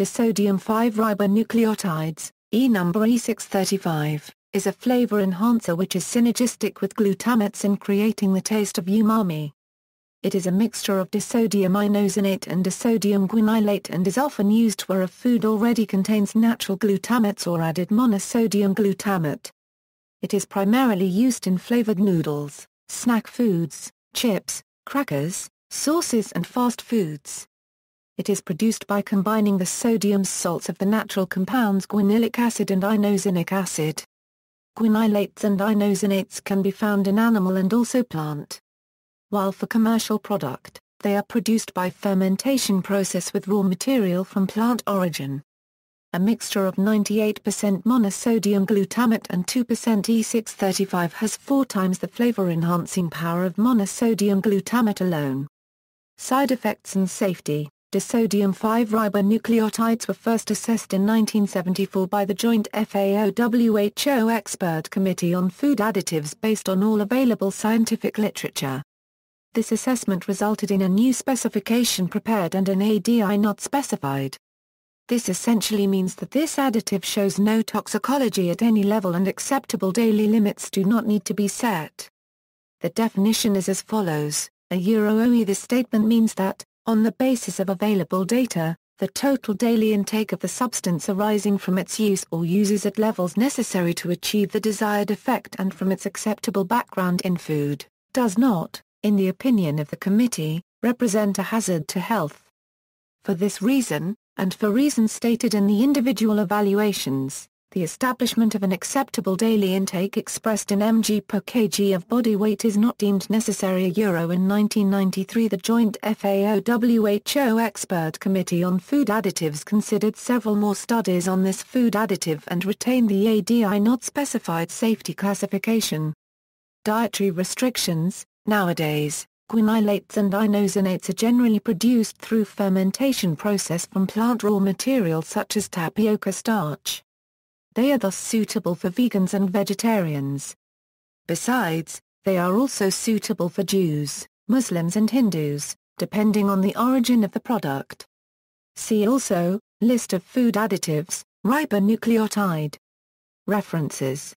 disodium 5-ribonucleotides, E number E635, is a flavor enhancer which is synergistic with glutamates in creating the taste of umami. It is a mixture of disodium inosinate and disodium guanylate and is often used where a food already contains natural glutamates or added monosodium glutamate. It is primarily used in flavored noodles, snack foods, chips, crackers, sauces and fast foods. It is produced by combining the sodium salts of the natural compounds guanylic acid and inosinic acid. Guanylates and inosinates can be found in animal and also plant. While for commercial product, they are produced by fermentation process with raw material from plant origin. A mixture of 98% monosodium glutamate and 2% E635 has four times the flavor-enhancing power of monosodium glutamate alone. Side effects and safety Disodium 5-ribonucleotides were first assessed in 1974 by the joint FAO-WHO Expert Committee on Food Additives based on all available scientific literature. This assessment resulted in a new specification prepared and an ADI not specified. This essentially means that this additive shows no toxicology at any level and acceptable daily limits do not need to be set. The definition is as follows, a euro OE This statement means that, on the basis of available data, the total daily intake of the substance arising from its use or uses at levels necessary to achieve the desired effect and from its acceptable background in food, does not, in the opinion of the committee, represent a hazard to health. For this reason, and for reasons stated in the individual evaluations, the establishment of an acceptable daily intake expressed in mg per kg of body weight is not deemed necessary. A euro in 1993 the joint FAO-WHO Expert Committee on Food Additives considered several more studies on this food additive and retained the ADI not specified safety classification. Dietary restrictions Nowadays, Guanylates and inosinates are generally produced through fermentation process from plant raw material such as tapioca starch. They are thus suitable for vegans and vegetarians. Besides, they are also suitable for Jews, Muslims and Hindus, depending on the origin of the product. See also, List of food additives, ribonucleotide. References